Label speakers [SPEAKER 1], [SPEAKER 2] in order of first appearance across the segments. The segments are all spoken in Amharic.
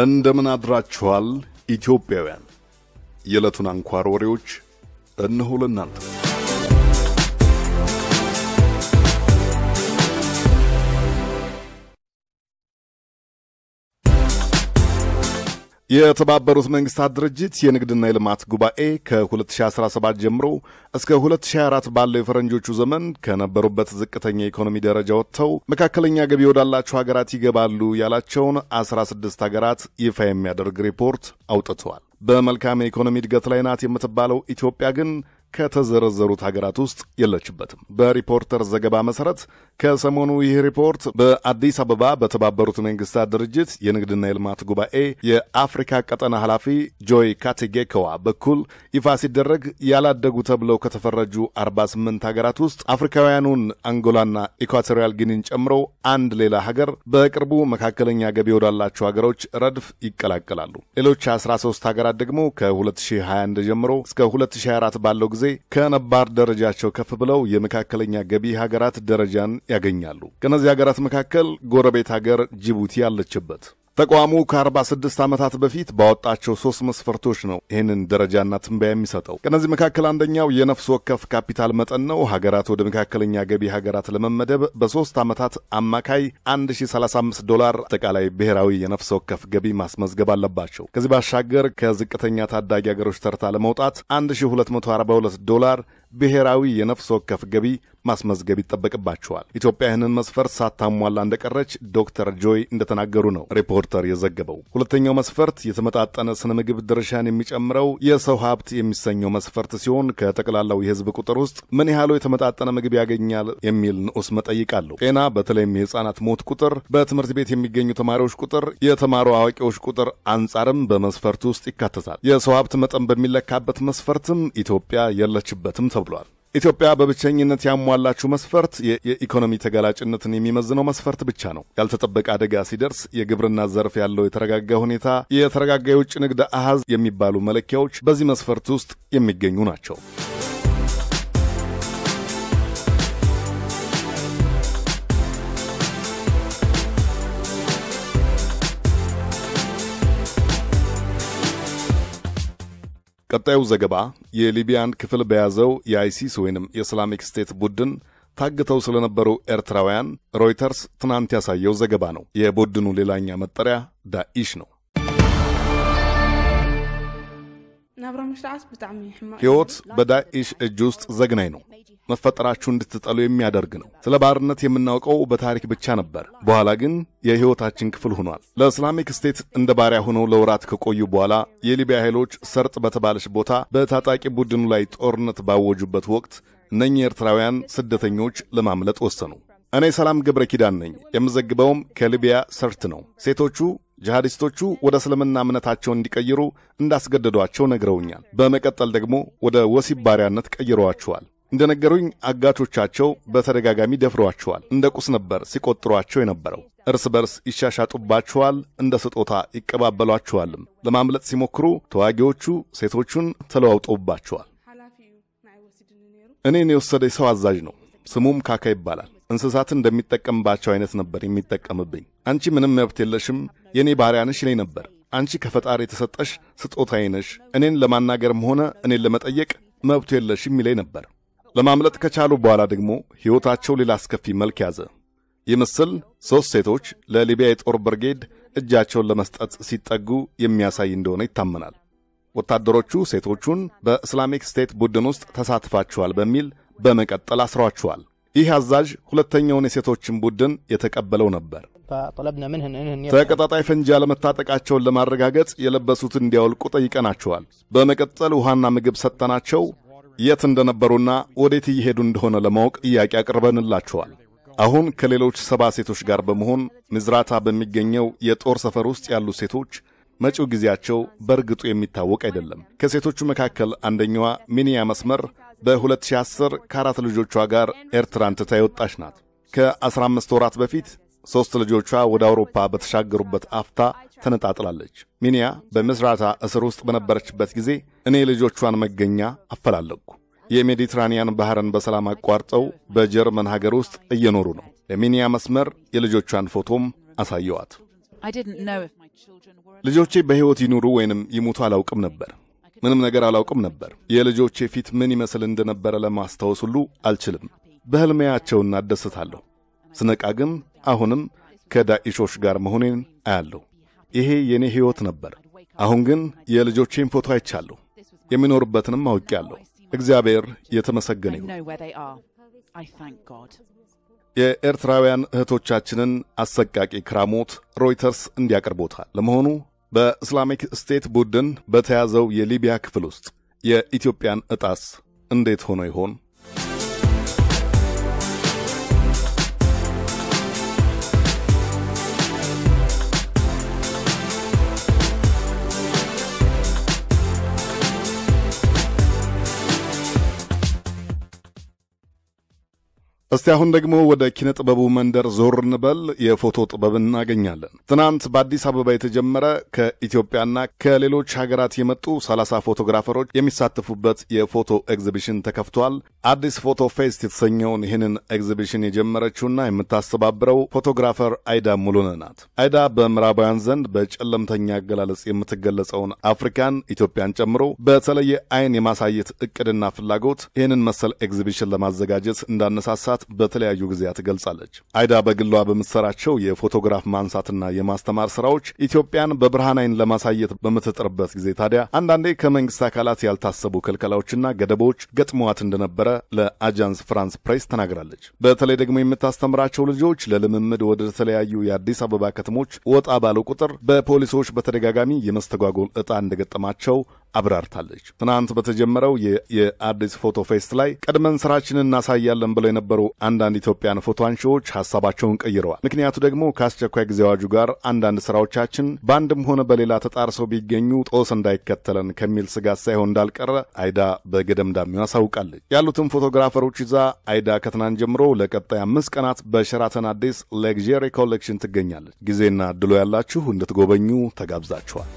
[SPEAKER 1] እንደምን አድራችኋል ኢትዮጵያውያን? የዕለቱን አንኳር ወሬዎች እነሆ ለእናንተ። የተባበሩት መንግስታት ድርጅት የንግድና የልማት ጉባኤ ከ2017 ጀምሮ እስከ 2024 ባለው የፈረንጆቹ ዘመን ከነበሩበት ዝቅተኛ የኢኮኖሚ ደረጃ ወጥተው መካከለኛ ገቢ ወዳላቸው ሀገራት ይገባሉ ያላቸውን 16 ሀገራት ይፋ የሚያደርግ ሪፖርት አውጥተዋል። በመልካም የኢኮኖሚ እድገት ላይ ናት የምትባለው ኢትዮጵያ ግን ከተዘረዘሩት ሀገራት ውስጥ የለችበትም። በሪፖርተር ዘገባ መሰረት ከሰሞኑ ይህ ሪፖርት በአዲስ አበባ በተባበሩት መንግስታት ድርጅት የንግድና የልማት ጉባኤ የአፍሪካ ቀጠና ኃላፊ ጆይ ካቴጌከዋ በኩል ይፋ ሲደረግ ያላደጉ ተብለው ከተፈረጁ 48 ሀገራት ውስጥ አፍሪካውያኑን አንጎላና ኢኳቶሪያል ጊኒን ጨምሮ አንድ ሌላ ሀገር በቅርቡ መካከለኛ ገቢ ወዳላቸው ሀገሮች ረድፍ ይቀላቀላሉ። ሌሎች 13 ሀገራት ደግሞ ከ2021 ጀምሮ እስከ 2024 ባለው ከነባር ደረጃቸው ከፍ ብለው የመካከለኛ ገቢ ሀገራት ደረጃን ያገኛሉ። ከእነዚህ ሀገራት መካከል ጎረቤት ሀገር ጅቡቲ ያለችበት። ተቋሙ ከ46 ዓመታት በፊት ባወጣቸው ሶስት መስፈርቶች ነው ይህንን ደረጃና ትንበያ የሚሰጠው። ከእነዚህ መካከል አንደኛው የነፍስ ወከፍ ካፒታል መጠን ነው። ሀገራት ወደ መካከለኛ ገቢ ሀገራት ለመመደብ በሶስት ዓመታት አማካይ 1035 ዶላር አጠቃላይ ብሔራዊ የነፍስ ወከፍ ገቢ ማስመዝገብ አለባቸው። ከዚህ ባሻገር ከዝቅተኛ ታዳጊ ሀገሮች ተርታ ለመውጣት 1242 ዶላር ብሔራዊ የነፍስ ወከፍ ገቢ ማስመዝገብ ይጠበቅባቸዋል። ኢትዮጵያ ይህንን መስፈርት ሳታሟላ እንደቀረች ዶክተር ጆይ እንደተናገሩ ነው ሪፖርተር የዘገበው። ሁለተኛው መስፈርት የተመጣጠነ ስነ ምግብ ድርሻን የሚጨምረው የሰው ሀብት የሚሰኘው መስፈርት ሲሆን ከጠቅላላው የሕዝብ ቁጥር ውስጥ ምን ያህሉ የተመጣጠነ ምግብ ያገኛል የሚል ንዑስ መጠይቅ አለው። ጤና፣ በተለይም የህፃናት ሞት ቁጥር፣ በትምህርት ቤት የሚገኙ ተማሪዎች ቁጥር፣ የተማሩ አዋቂዎች ቁጥር አንጻርም በመስፈርቱ ውስጥ ይካተታል። የሰው ሀብት መጠን በሚለካበት መስፈርትም ኢትዮጵያ የለችበትም ተብሏል። ኢትዮጵያ በብቸኝነት ያሟላችው መስፈርት የኢኮኖሚ ተጋላጭነትን የሚመዝነው መስፈርት ብቻ ነው። ያልተጠበቀ አደጋ ሲደርስ የግብርና ዘርፍ ያለው የተረጋጋ ሁኔታ፣ የተረጋጋ የውጭ ንግድ አሃዝ የሚባሉ መለኪያዎች በዚህ መስፈርት ውስጥ የሚገኙ ናቸው። ቀጣዩ ዘገባ የሊቢያን ክፍል በያዘው የአይሲስ ወይንም የእስላሚክ ስቴት ቡድን ታግተው ስለነበሩ ኤርትራውያን ሮይተርስ ትናንት ያሳየው ዘገባ ነው። የቡድኑ ሌላኛ መጠሪያ ዳኢሽ ነው። ሕይወት በዳኢሽ እጅ ውስጥ ዘግናኝ ነው። መፈጠራችሁ እንድትጠሉ የሚያደርግ ነው። ስለ ባርነት የምናውቀው በታሪክ ብቻ ነበር። በኋላ ግን የሕይወታችን ክፍል ሆኗል። ለእስላሚክ ስቴት እንደ ባሪያ ሆነው ለወራት ከቆዩ በኋላ የሊቢያ ኃይሎች ሰርት በተባለች ቦታ በታጣቂ ቡድኑ ላይ ጦርነት ባወጁበት ወቅት እነኚህ ኤርትራውያን ስደተኞች ለማምለጥ ወሰኑ። እኔ ሰላም ገብረ ኪዳን ነኝ። የምዘግበውም ከሊቢያ ሰርት ነው። ሴቶቹ ጂሃዲስቶቹ ወደ እስልምና እምነታቸውን እንዲቀይሩ እንዳስገደዷቸው ነግረውኛል። በመቀጠል ደግሞ ወደ ወሲብ ባሪያነት ቀይረዋቸዋል። እንደነገሩኝ አጋቾቻቸው በተደጋጋሚ ደፍረዋቸዋል። እንደ ቁስ ነበር ሲቆጥሯቸው የነበረው። እርስ በርስ ይሻሻጡባቸዋል፣ እንደ ስጦታ ይቀባበሏቸዋልም። ለማምለጥ ሲሞክሩ ተዋጊዎቹ ሴቶቹን ተለዋውጠውባቸዋል። እኔን የወሰደ ሰው አዛዥ ነው። ስሙም ካካ ይባላል። እንስሳትን እንደሚጠቀምባቸው አይነት ነበር የሚጠቀምብኝ። አንቺ ምንም መብት የለሽም፣ የእኔ ባሪያ ነሽ ይለኝ ነበር። አንቺ ከፈጣሪ የተሰጠሽ ስጦታዬ ነሽ፣ እኔን ለማናገርም ሆነ እኔን ለመጠየቅ መብቱ የለሽም ይለኝ ነበር። ለማምለጥ ከቻሉ በኋላ ደግሞ ሕይወታቸው ሌላ አስከፊ መልክ ያዘ። ይህ ምስል ሦስት ሴቶች ለሊቢያ የጦር ብርጌድ እጃቸውን ለመስጠት ሲጠጉ የሚያሳይ እንደሆነ ይታመናል። ወታደሮቹ ሴቶቹን በእስላሚክ ስቴት ቡድን ውስጥ ተሳትፋችኋል በሚል በመቀጠል አስሯቸዋል። ይህ አዛዥ ሁለተኛውን የሴቶችን ቡድን የተቀበለው ነበር። ተቀጣጣይ ፈንጂ ያለመታጠቃቸውን ለማረጋገጥ የለበሱትን እንዲያወልቁ ጠይቀናቸዋል። በመቀጠል ውሃና ምግብ ሰጠናቸው። የት እንደነበሩና ወዴት እየሄዱ እንደሆነ ለማወቅ ጥያቄ አቅርበንላቸዋል። አሁን ከሌሎች ሰባ ሴቶች ጋር በመሆን ምዝራታ በሚገኘው የጦር ሰፈር ውስጥ ያሉ ሴቶች መጪው ጊዜያቸው በእርግጡ የሚታወቅ አይደለም። ከሴቶቹ መካከል አንደኛዋ ሚኒያ መስመር በ2010 ከአራት ልጆቿ ጋር ኤርትራን ትታ የወጣች ናት። ከ15 ወራት በፊት ሦስት ልጆቿ ወደ አውሮፓ በተሻገሩበት አፍታ ተነጣጥላለች። ሚኒያ በምስራታ እስር ውስጥ በነበረችበት ጊዜ እኔ ልጆቿን መገኛ አፈላለግኩ። የሜዲትራኒያን ባህርን በሰላም አቋርጠው በጀርመን ሀገር ውስጥ እየኖሩ ነው። ለሚኒያ መስመር የልጆቿን ፎቶም አሳየዋት። ልጆቼ በሕይወት ይኑሩ ወይንም ይሙቱ አላውቅም ነበር። ምንም ነገር አላውቅም ነበር። የልጆቼ ፊት ምን ይመስል እንደነበረ ለማስታወስ ሁሉ አልችልም። በሕልሜያቸው እናደስታለሁ። ስነቃ ግን አሁንም ከዳኢሾች ጋር መሆኔን አያለሁ። ይሄ የእኔ ሕይወት ነበር። አሁን ግን የልጆቼን ፎቶ አይቻለሁ። የሚኖርበትንም አውቄያለሁ። እግዚአብሔር የተመሰገነ ይሁን። የኤርትራውያን እህቶቻችንን አሰቃቂ ክራሞት ሮይተርስ እንዲያቀርቦታል። ለመሆኑ በእስላሚክ ስቴት ቡድን በተያዘው የሊቢያ ክፍል ውስጥ የኢትዮጵያን ዕጣስ እንዴት ሆኖ ይሆን? እስቲ አሁን ደግሞ ወደ ኪነ ጥበቡ መንደር ዞር እንበል። የፎቶ ጥበብ እናገኛለን። ትናንት በአዲስ አበባ የተጀመረ ከኢትዮጵያና ከሌሎች ሀገራት የመጡ ሰላሳ ፎቶግራፈሮች የሚሳተፉበት የፎቶ ኤግዚቢሽን ተከፍቷል። አዲስ Foto Fest የተሰኘውን ይህንን ኤግዚቢሽን የጀመረችውና የምታስተባብረው ፎቶግራፈር አይዳ ሙሉነ ናት። አይዳ በምዕራባውያን ዘንድ በጨለምተኛ አገላለጽ የምትገለጸውን አፍሪካን ኢትዮጵያን ጨምሮ በተለየ አይን የማሳየት እቅድና ፍላጎት ይህንን መሰል ኤግዚቢሽን ለማዘጋጀት እንዳነሳሳት በተለያዩ ጊዜያት ትገልጻለች። አይዳ በግሏ በምትሰራቸው የፎቶግራፍ ማንሳትና የማስተማር ስራዎች ኢትዮጵያን በብርሃን አይን ለማሳየት በምትጥርበት ጊዜ ታዲያ አንዳንዴ ከመንግስት አካላት ያልታሰቡ ክልከላዎችና ገደቦች ገጥመዋት እንደነበረ ለአጃንስ ፍራንስ ፕሬስ ተናግራለች። በተለይ ደግሞ የምታስተምራቸው ልጆች ለልምምድ ወደ ተለያዩ የአዲስ አበባ ከተሞች ወጣ ባለው ቁጥር በፖሊሶች በተደጋጋሚ የመስተጓጎል ዕጣ እንደገጠማቸው አብራርታለች። ትናንት በተጀመረው የአዲስ Foto Fest ላይ ቀድመን ስራችንን እናሳያለን ብለው የነበሩ አንዳንድ ኢትዮጵያውያን ፎቶ አንሺዎች ሀሳባቸውን ቀይረዋል። ምክንያቱ ደግሞ ከአስቸኳይ ጊዜ አዋጁ ጋር አንዳንድ ስራዎቻችን በአንድም ሆነ በሌላ ተጣርሰው ቢገኙ ጦስ እንዳይከተለን ከሚል ስጋት ሳይሆን እንዳልቀረ አይዳ በገደምዳሜው አሳውቃለች። ያሉትን ፎቶግራፈሮች ይዛ አይዳ ከትናንት ጀምሮ ለቀጣይ አምስት ቀናት በሸራተን አዲስ Luxury Collection ትገኛለች። ጊዜና እድሉ ያላችሁ እንድትጎበኙ ተጋብዛችኋል።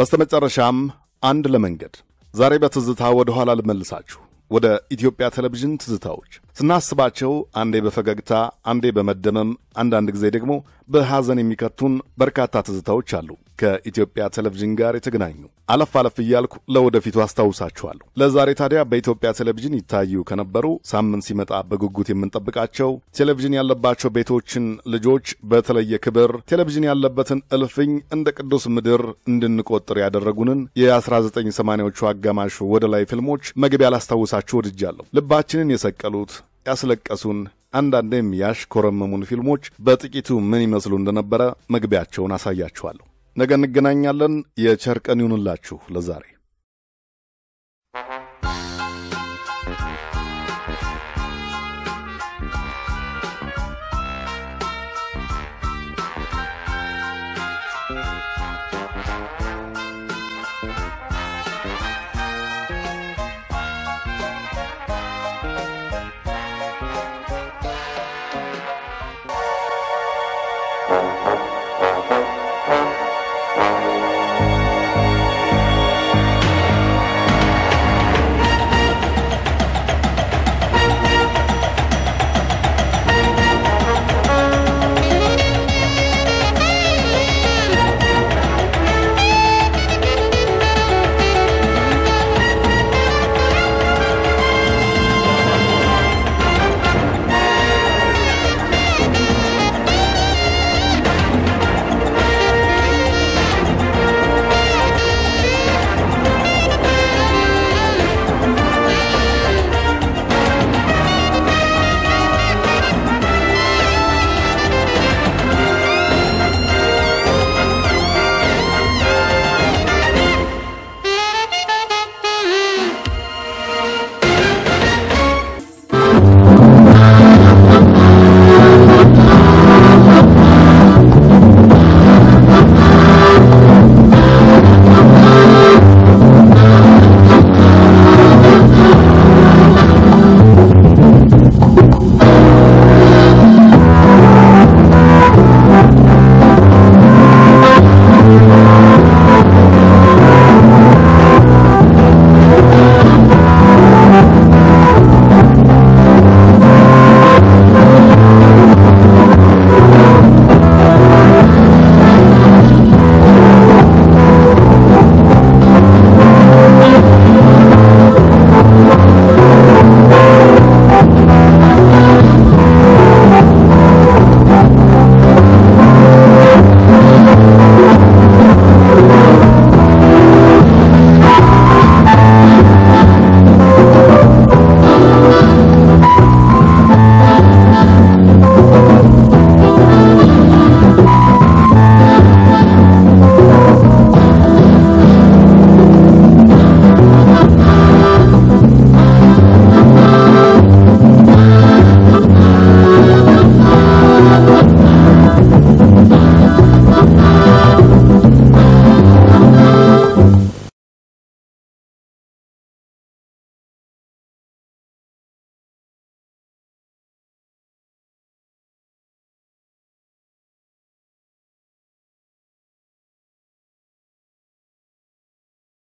[SPEAKER 1] በስተመጨረሻም አንድ ለመንገድ። ዛሬ በትዝታ ወደ ኋላ ልመልሳችሁ። ወደ ኢትዮጵያ ቴሌቪዥን ትዝታዎች ስናስባቸው አንዴ በፈገግታ አንዴ በመደመም አንዳንድ ጊዜ ደግሞ በሐዘን የሚከቱን በርካታ ትዝታዎች አሉ ከኢትዮጵያ ቴሌቪዥን ጋር የተገናኙ። አለፍ አለፍ እያልኩ ለወደፊቱ አስታውሳችኋለሁ። ለዛሬ ታዲያ በኢትዮጵያ ቴሌቪዥን ይታዩ ከነበሩ ሳምንት ሲመጣ በጉጉት የምንጠብቃቸው ቴሌቪዥን ያለባቸው ቤቶችን ልጆች በተለየ ክብር ቴሌቪዥን ያለበትን እልፍኝ እንደ ቅዱስ ምድር እንድንቆጥር ያደረጉንን የ1980ዎቹ አጋማሽ ወደ ላይ ፊልሞች መግቢያ ላስታውሳችሁ ወድጃለሁ። ልባችንን የሰቀሉት ያስለቀሱን አንዳንዴም ያሽኮረመሙን ፊልሞች በጥቂቱ ምን ይመስሉ እንደነበረ መግቢያቸውን አሳያችኋለሁ። ነገ እንገናኛለን። የቸር ቀን ይሁንላችሁ። ለዛሬ